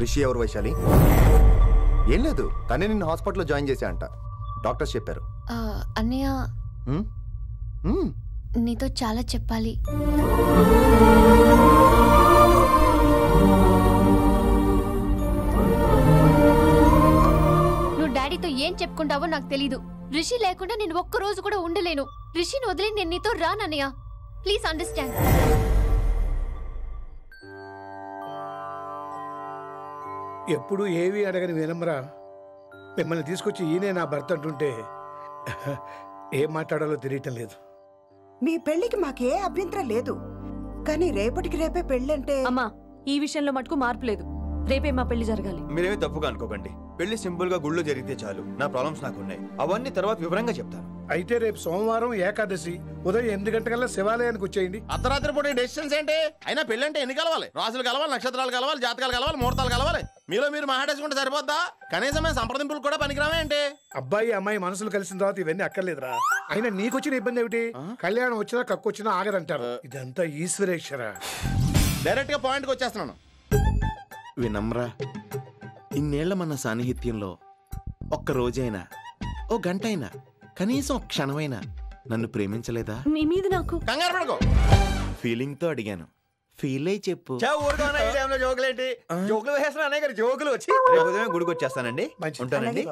రిషి ఎవరు వైశాలి? ఏం లేదు తనే నిన్ను హాస్పిటల్లో జాయిన్ చేశా అంట డాక్టర్స్ చెప్పారు. అన్నయ్య. నీతో చాలా చెప్పాలి. నువ్వు డాడీతో ఏం చెప్పుకుంటావో నాకు తెలీదు. రిషి లేకుండా నేను ఒక్క రోజు కూడా ఉండలేను. రిషిని వదిలి నేను నీతో రానన్నయ్య. Please understand. ఎప్పుడు ఏవి అడగని వినమ్రా మిమ్మల్ని తీసుకొచ్చి ఈయనే నా భర్త అంటుంటే ఏం మాట్లాడాలో తెలియటం లేదు. మీ పెళ్ళికి మాకే అభ్యంతరం లేదు. కానీ రేపటికి రేపే పెళ్ళంటే అమ్మా ఈ విషయంలో మటుకు మార్పు లేదు. రేపే మా పెళ్ళి జరగాలి. మీరేమీ తప్పుగా అనుకోకండి. పెళ్ళి సింపుల్గా గుళ్ళో జరిగితే చాలు. నా ప్రాబ్లమ్స్ నాకు ఉన్నాయి అవన్నీ తర్వాత వివరంగా చెప్తాను. అయితే రేపు సోమవారం ఏకాదశి. ఉదయం ఎనిమిది గంటకల్లా శివాలయానికి వచ్చేయండి. అర్ధరాత్రి పూట డెసిషన్స్ ఏంటి? అయినా పెళ్ళంటే ఎన్ని కలవాలి? రాసులు కలవాలి నక్షత్రాలు కలవాలి జాతకాలు కలవాలి ముహూర్తాలు కలవాలి? మీలో మీరు మాట్లాడేసుకుంటే సరిపోద్దా? కనీసమైన సంప్రదింపులు కూడా పనికిరావే ఏంటి? అబ్బాయి అమ్మాయి మనసులు కలిసిన తర్వాత ఇవన్నీ అక్కర్లేదురా. అయినా నీకొచ్చిన ఇబ్బంది ఏమిటి? కళ్యాణం వచ్చినా కక్కు వచ్చినా ఆగదంటారు. ఇదంతా ఈశ్వరేశ్వర. డైరెక్ట్గా పాయింట్కి వచ్చేస్తున్నాను. వినమ్రా ఇన్నేళ్ళ మన సాన్నిహిత్యంలో ఒక్క రోజైనా ఓ గంటైనా కనీసం ఒక క్షణమైనా నన్ను ప్రేమించలేదా? మీ మీద నాకు కంగారు పడుకో. ఫీలింగ్తో అడిగాను. ఫీల్ అయి చెప్పు. జోకులేంటి? జోకులు వేసిన గారు జోకులు వచ్చి. రేపు ఉదయం గుడికి వచ్చేస్తానండి. ఉంటానండి.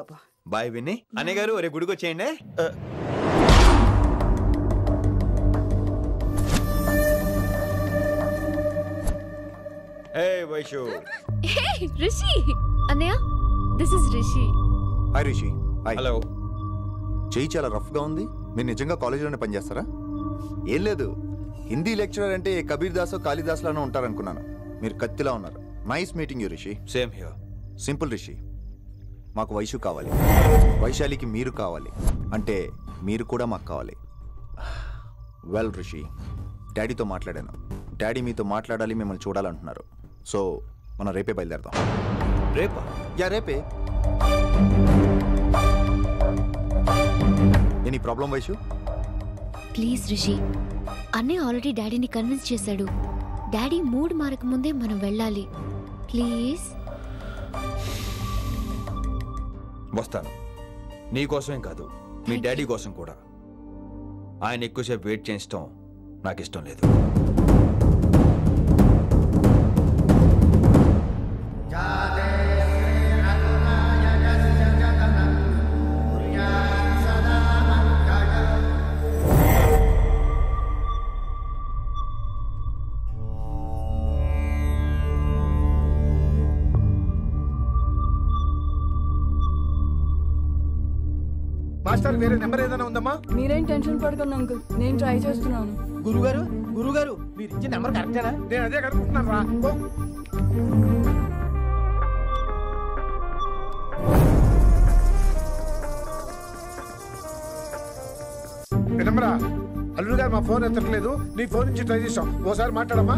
బాయ్ విన్ని అన్నయ్య గారు రేపు గుడికి వచ్చేయండి. వైషు హే రిషి అన్నయ్య this is Rishi hi Rishi hello చెయ్యి చాలా రఫ్గా ఉంది. మీరు నిజంగా కాలేజీలోనే పనిచేస్తారా? ఏం లేదు. హిందీ లెక్చరర్ అంటే కబీర్ దాసో కాళిదాస్లోనో ఉంటారనుకున్నాను. మీరు కత్తిలా ఉన్నారు. Nice meeting you Rishi. Same here simple Rishi. మాకు వైషు కావాలి. వైశాలికి మీరు కావాలి. అంటే మీరు కూడా మాకు కావాలి. వెల్ రిషి డాడీతో మాట్లాడాను. డాడీ మీతో మాట్లాడాలి మిమ్మల్ని చూడాలంటున్నారు. సో మనం రేపే బయలుదేరదాం. రేపా? యా రేపే. ప్రాబ్లం వైషు? ప్లీజ్ రిషి అన్నయ్య ఆల్రెడీ డాడీని కన్విన్స్ చేశాడు. డాడీ మూడ్ మారక ముందే మనం వెళ్ళాలి. ప్లీజ్. వస్తాను. నీ కోసమేం కాదు మీ డాడీ కోసం కూడా. ఆయన ఎక్కువసేపు వెయిట్ చేయించడం నాకు ఇష్టం లేదు. మాస్టర్ వేరే నెంబర్ ఏదైనా ఉందమ్మా? మీరేం టెన్షన్ పడకండి అంకుల్. నేను ట్రై చేస్తున్నాను. గురుగారు గురుగారు మీరు ఇచ్చిన నెంబర్ కరెక్టేనా? నేను అదే కనుక్కుంటున్నాను రా. ఓ. వినమ్రా అల్లుడు గారు మా ఫోన్ ఎత్తట్లేదు. నీ ఫోన్ నుంచి ట్రై చేసాం ఓసారి మాట్లాడమ్మా.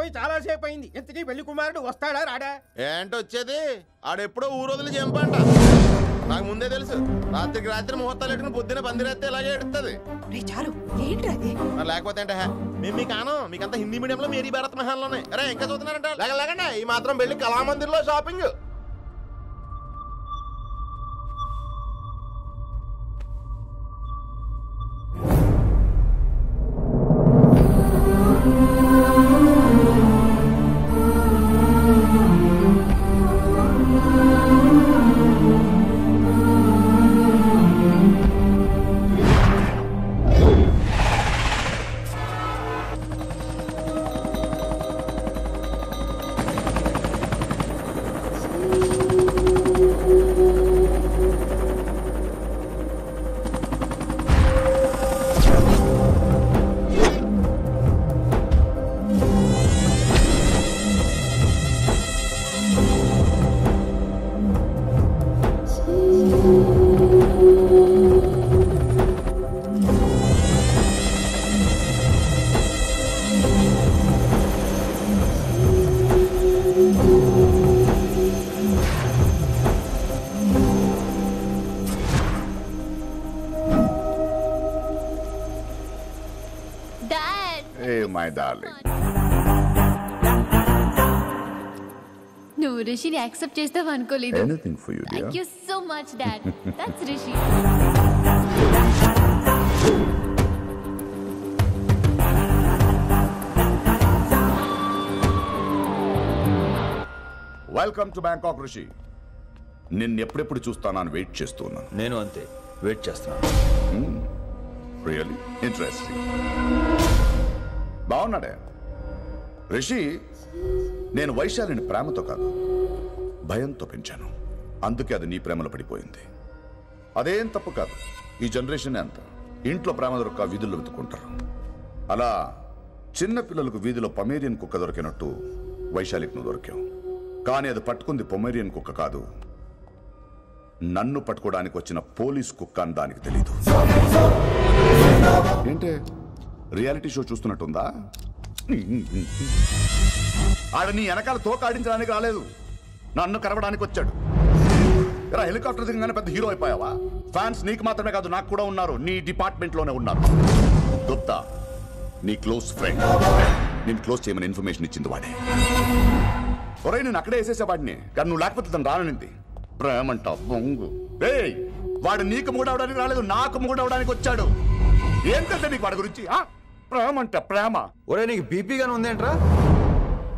ముహూర్తం టైం అయిపోయి చాలా సేపు అయింది. ఇంతకీ పెళ్ళి కుమారుడు వస్తాడా రాడా? ఏంటి వచ్చేది? ఆడెప్పుడో ఊరోదులు చంపంట. నాకు ముందే తెలుసు. రాత్రికి రాత్రి ముహూర్తాలు ఎట్టుకుని పొద్దున పందిరేస్తే ఇలాగే ఎడుతుంది రే చాలు. ఏంట్రా అది మరి లేకపోతే అంటే మేము మీకు ఆనం. మీకంతా హిందీ మీడియంలో మేరీ భారత్ మహాల్లోనే. అరే ఇంకా చదువుతున్నారంట లేక లేకండి ఈ మాత్రం పెళ్ళి కళామందిర్లో షాపింగ్. నువ్వు రిషిని యాక్సెప్ట్ చేస్తావు అనుకోలేదు. Anything for you thank you so much dad that's Rishi welcome to Bangkok Rishi నిన్ను ఎప్పుడెప్పుడు చూస్తానని వెయిట్ చేస్తూ ఉన్నాను నేను అంతే. వెయిట్ చేస్తున్నాను. రియలీ ఇంట్రెస్టింగ్ బాగున్నాడే? రిషి నేను వైశాలిని ప్రేమతో కాదు భయంతో పెంచాను. అందుకే అది నీ ప్రేమలో పడిపోయింది. అదేం తప్పు కాదు. ఈ జనరేషన్ అంత. ఇంట్లో ప్రేమ దొరక్క వీధుల్లో వెతుకుంటారు అలా చిన్న పిల్లలకు వీధిలో పమేరియన్ కుక్క దొరికినట్టు వైశాలికి నువ్వు దొరికావు. కానీ అది పట్టుకుంది పొమేరియన్ కుక్క కాదు. నన్ను పట్టుకోవడానికి వచ్చిన పోలీస్ కుక్క అని దానికి తెలీదు. ఏంటే? రియాలిటీ షో చూస్తున్నట్టుందా? ఆడ నీ వెనకాల తోక ఆడించడానికి రాలేదు. నన్ను కరవడానికి వచ్చాడు. ఎరా హెలికాప్టర్ దిగంగానే పెద్ద హీరో అయిపోయావా? ఫ్యాన్స్ నీకు మాత్రమే కాదు నాకు కూడా ఉన్నారు. నీ డిపార్ట్మెంట్లోనే ఉన్నారు. గుప్తా నీ క్లోజ్ ఫ్రెండ్. నేను క్లోజ్ చేయమని ఇన్ఫర్మేషన్ ఇచ్చింది వాడే. ఒరే నేను అక్కడే వేసేసేవాడిని కానీ నువ్వు లేకపోతే తను రానుంది ప్రేమంట బొంగు. రే వాడు నీకు మూడవడానికి రాలేదు నాకు మూడవడానికి వచ్చాడు. ఏం తెలుసా నీకు వాడి గురించి ప్రేమ అంట ప్రేమ. ఒరే నీకు బీపీ గానీ ఉందేంట్రా?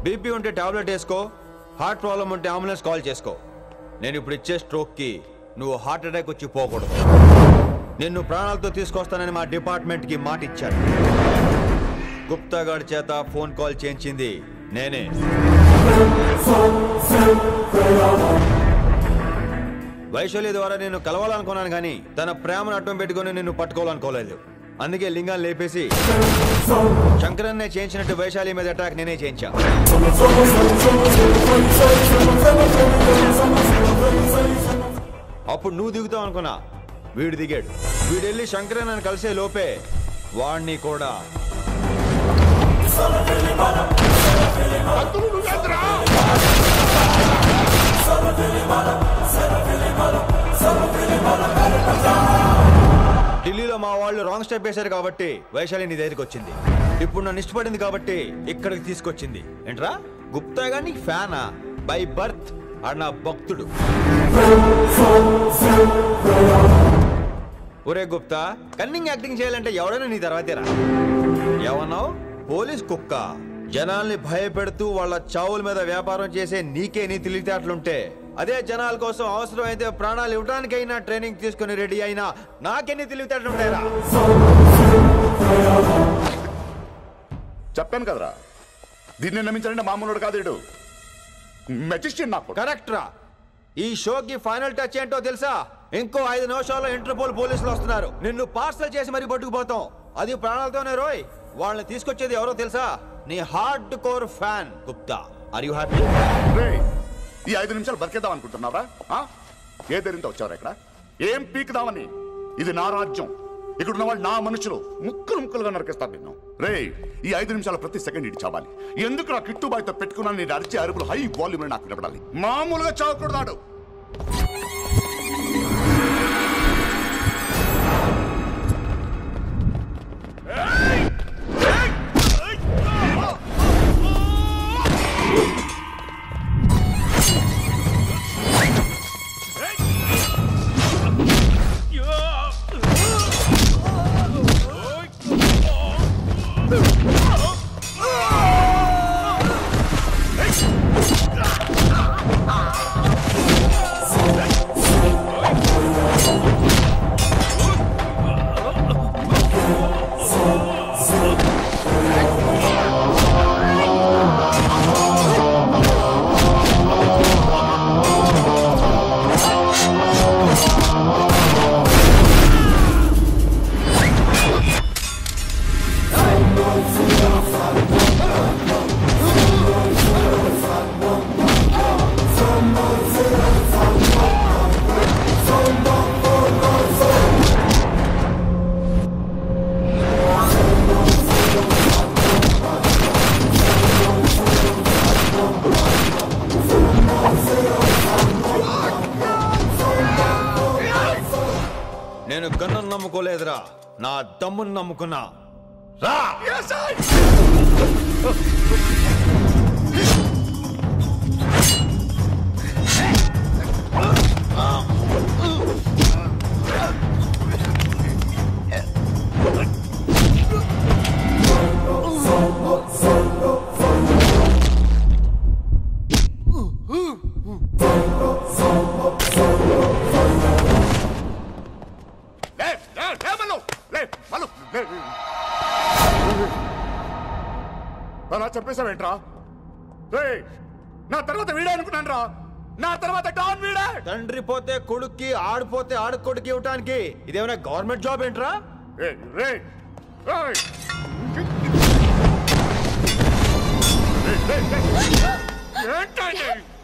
బీపీ ఉంటే టాబ్లెట్ వేసుకో హార్ట్ ప్రాబ్లం ఉంటే అంబులెన్స్ కాల్ చేసుకో. నేను ఇప్పుడు ఇచ్చే స్ట్రోక్కి నువ్వు హార్ట్ అటాక్ వచ్చి పోకూడదు. నిన్ను ప్రాణాలతో తీసుకొస్తానని మా డిపార్ట్మెంట్కి మాట ఇచ్చాను గుప్తా గారి చేత ఫోన్ కాల్ చేయించింది నేనే. వైశాలి ద్వారా నేను కలవాలనుకున్నాను కానీ తన ప్రేమను అడ్డం పెట్టుకొని నిన్ను పట్టుకోవాలనుకోలేదు. అందుకే లింగాన్ని లేపేసి శంకరన్నే చేయించినట్టు వైశాలి మీద అటాక్ నేనే చేయించా. అప్పుడు నువ్వు దిగుతావు అనుకున్నా. వీడు దిగాడు. వీడెళ్ళి వెళ్ళి శంకరన్ నన్ను కలిసే లోపే వాణ్ణి కూడా. ఢిల్లీలో మా వాళ్ళు రాంగ్ స్టెప్ వేశారు కాబట్టి వైశాలి నీ దగ్గరికి వచ్చింది. ఇప్పుడు నన్ను ఇష్టపడింది కాబట్టి ఇక్కడికి తీసుకొచ్చింది. ఏంట్రా? గుప్తా గాని ఫ్యానా? బై బర్త్ అన్న నా భక్తుడు. ఒరే గుప్తా కన్నింగ్ యాక్టింగ్ చేయాలంటే ఎవడైనా నీ తర్వాతేరా ఎవనో పోలీస్ కుక్క. జనాల్ని భయపెడుతూ వాళ్ళ చావుల మీద వ్యాపారం చేసే నీకే నీ తెలివితేటలుంటే అదే జనాల కోసం అవసరమైతే ప్రాణాలు ఇవ్వడానికైనా ట్రైనింగ్ తీసుకుని రెడీ అయినా నాకెన్ని తెలివితేటలు ఉంటాయరా? చెప్పాను కదరా. దీన్ని నమ్మించాలంటే మామూలుడు కాదు వీడు మెజిస్టియన్ నాకు కరెక్ట్ రా ఈ షోకి ఫైనల్ టచ్ ఏంటో తెలుసా? ఇంకో ఐదు నిమిషాల్లో ఇంటర్పోల్ పోలీసులు వస్తున్నారు. నిన్ను పార్సల్ చేసి మరీ పట్టుకుపోతాం. అది ప్రాణాలతోనే రోయ్. వాళ్ళని తీసుకొచ్చేది ఎవరో తెలుసా? నీ hard core fan Gupta. Are you happy ఈ ఐదు నిమిషాలు బతికేద్దాం అనుకుంటున్నావా ఆ? ఏ ధైర్యంతో వచ్చారా ఇక్కడ? ఏం పీకుదామని? ఇది నా రాజ్యం. ఇక్కడ ఉన్న వాళ్ళు నా మనుషులు. ముక్కలు ముక్కలుగా నరికేస్తారు నిన్ను. రే ఈ ఐదు నిమిషాలు ప్రతి సెకండ్ ఇటు చావాలి. ఎందుకు నా కిట్టుబాయితో పెట్టుకున్నాను? నేను అరిచే అరుపులు హై వాల్యూమ్ నాకు వినపడాలి మామూలుగా చావకూడదాడు నేను గన్ను నమ్ముకోలేదురా. నా దమ్మును నమ్ముకున్నా. రా! చెప్పేశావేంట్రా రే నా తర్వాత వీడే అనుకున్నాను రా నా తర్వాత డాన్ వీడే. తండ్రి పోతే కొడుక్కి ఆడిపోతే ఆడుకొడుకి ఇవ్వటానికి ఇదేమైనా గవర్నమెంట్ జాబ్ ఏంట్రా? రే రే?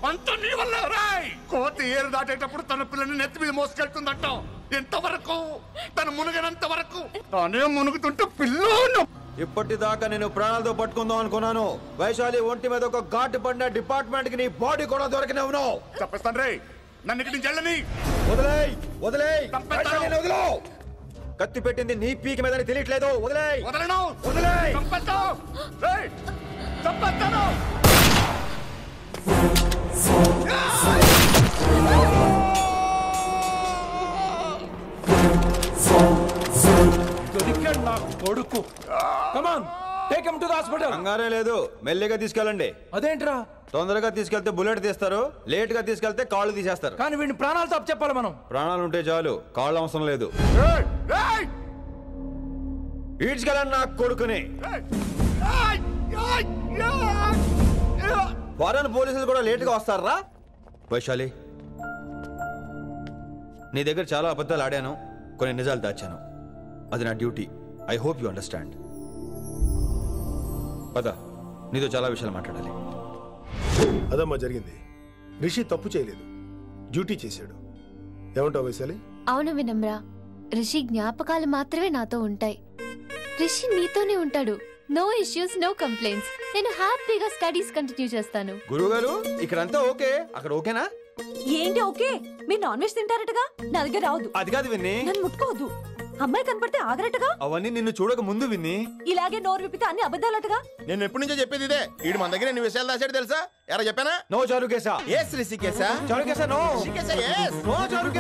అంతా నీ వల్ల రాయ్. కోతి ఏరు దాటేటప్పుడు తన పిల్లని నెత్తి మీద మోసుకెళ్తుందంట ఎంతవరకు తను మునిగినంత వరకు తానే మునుగుతుంటే పిల్లోను. ఇప్పటిదాకా నేను ప్రాణాలతో పట్టుకుందాం అనుకున్నాను. వైశాలి ఒంటి మీద ఒక ఘాటు పడిన డిపార్ట్మెంట్కి నీ బాడీ కూడా దొరికినవును చెప్పేస్తాను రే. నన్ను ఇక్కడి నుంచి వెళ్ళని. వదిలేయ్ వదిలేయ్. వదిలో. కత్తి పెట్టింది నీ పీక మీద తెలియట్లేదు. వదిలేయ్. వదలను. వదిలేయ్. చంపేస్తాను. దొరికాడు నా కొడుకు. Come on take him to the hospital కంగారే లేదు మెల్లిగా తీసుకెళ్ళండి. అదేంట్రా? తొందరగా తీసుకెళ్తే బుల్లెట్ తీస్తారు లేట్గా తీసుకెళ్తే కాళ్ళు తీసేస్తారు. కానీ వీడిని ప్రాణాలతో అప్పు చెప్పాలి మనం. ప్రాణాలు ఉంటే చాలు కాళ్ళు అవసరం లేదు. ఈడ్చుకెళ్ళండి నా కొడుకుని. ఫారెన్ పోలీసులు కూడా లేట్గా వస్తారా? వైశాలి నీ దగ్గర చాలా అబద్ధాలు ఆడాను కొన్ని నిజాలు దాచాను. అది నా duty. I hope you understand. పద నీతో చాలా విషయాలు మాట్లాడాలి. అదమ్మా జరిగింది. రిషి తప్పు చేయలేదు. డ్యూటీ చేశాడు. ఏమంటావు వైశాలి? అవును వినమ్రా. రిషి జ్ఞాపకాలు మాత్రమే నాతో ఉంటాయి. రిషి నీతోనే ఉంటాడు. No issues no complaints. నేను హ్యాపీగా స్టడీస్ కంటిన్యూ చేస్తాను. గురువు గారు ఇక్కడంతా ఓకే? అక్కడ ఓకేనా? ఏంటి ఓకే? మీరు నాన్ వెజ్ తింటారటగా? నా దగ్గర రావద్దు. అది కాదు విన్ని. నన్ను ముట్టుకోవద్దు. అమ్మాయి కనపడితే ఆగరటగా అవన్నీ నిన్ను చూడక ముందు విన్ని. ఇలాగే నోరు విప్పితే అన్ని అబద్ధాలటగా? నేను ఎప్పటి నుంచో చెప్పేది ఇదే. వీడు మన దగ్గర ఎన్ని విషయాలు దాచాడు తెలుసా? ఎరా చెప్పానా? నో చారుకేసా నో. Yes no చారుకేసా